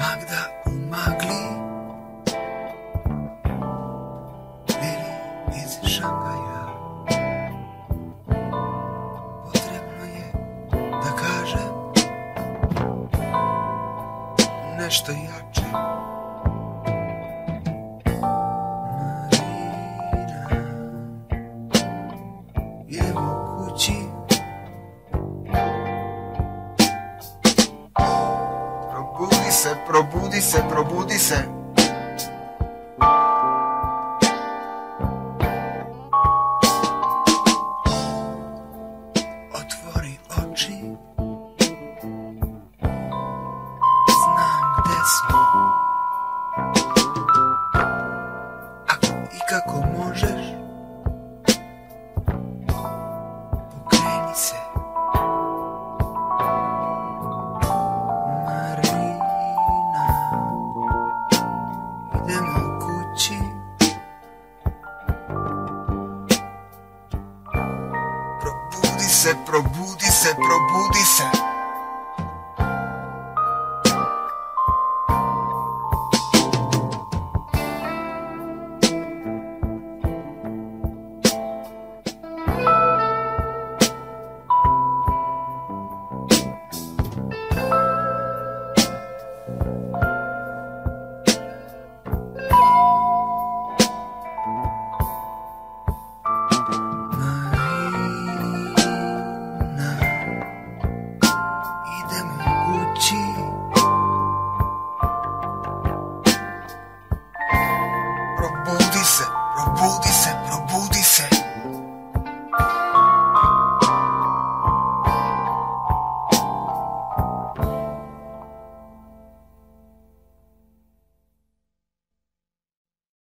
Magda u magli. Lili iz Šangaja. Potrebno je da kažem Nešto jače se, probudi se, probudi se. Otvori oči. Znam gde smo. Ako i kako možeš. se probudi, se probudi se. thank Bull disse é